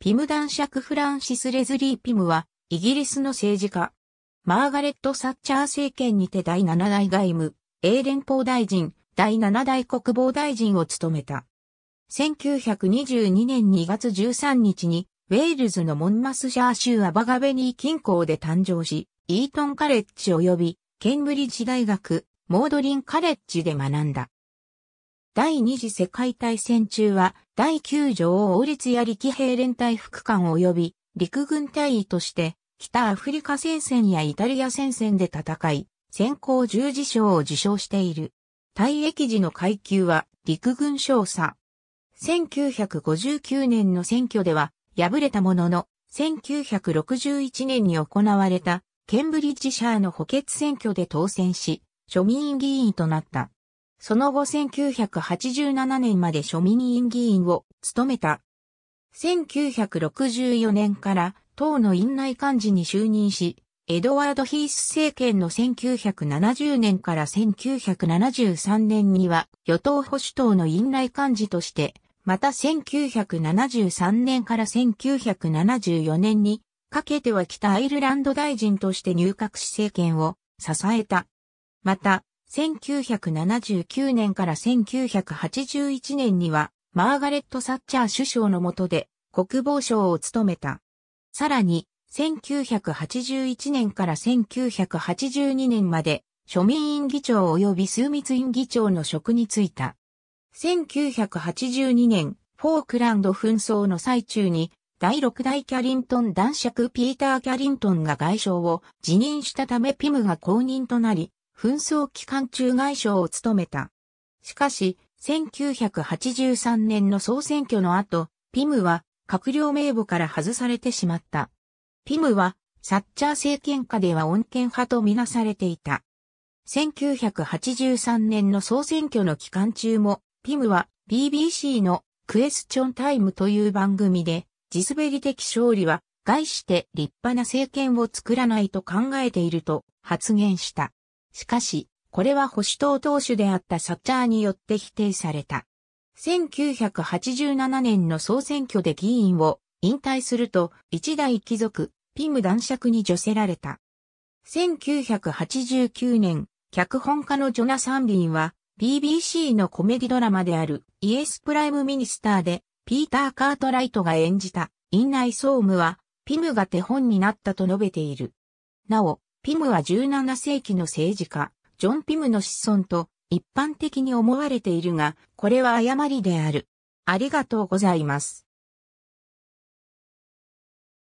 ピム男爵フランシス・レズリー・ピムは、イギリスの政治家。マーガレット・サッチャー政権にて第7代外務、英連邦大臣、第7代国防大臣を務めた。1922年2月13日に、ウェールズのモンマスシャー州アバガベニー近郊で誕生し、イートンカレッジ及び、ケンブリッジ大学、モードリンカレッジで学んだ。第二次世界大戦中は、第九条王立や力兵連隊副官及び、陸軍隊員として、北アフリカ戦線やイタリア戦線で戦い、先行十字章を受章している。退役時の階級は陸軍少佐。1959年の選挙では敗れたものの、1961年に行われたケンブリッジシャーの補欠選挙で当選し、庶民議員となった。その後1987年まで庶民委員議員を務めた。1964年から党の院内幹事に就任し、エドワード・ヒース政権の1970年から1973年には与党保守党の院内幹事として、また1973年から1974年にかけては北アイルランド大臣として入閣し政権を支えた。また、1979年から1981年にはマーガレット・サッチャー首相の下で国防相を務めた。さらに、1981年から1982年まで庶民院議長及び枢密院議長の職に就いた。1982年、フォークランド紛争の最中に第6代キャリントン男爵ピーター・キャリントンが外相を辞任したためピムが公認となり、紛争期間中外相を務めた。しかし、1983年の総選挙の後、ピムは閣僚名簿から外されてしまった。ピムは、サッチャー政権下では穏健派とみなされていた。1983年の総選挙の期間中も、ピムは BBC のクエスチョンタイムという番組で、地滑り的勝利は、概して立派な政権を作らないと考えていると発言した。しかし、これは保守党党首であったサッチャーによって否定された。1987年の総選挙で議員を引退すると一代貴族ピム男爵に叙せられた。1989年、脚本家のジョナサン・リンは BBC のコメディドラマであるイエスプライムミニスターでピーター・カートライトが演じた院内総務はピムが手本になったと述べている。なお、ピムは17世紀の政治家、ジョン・ピムの子孫と一般的に思われているが、これは誤りである。ありがとうございます。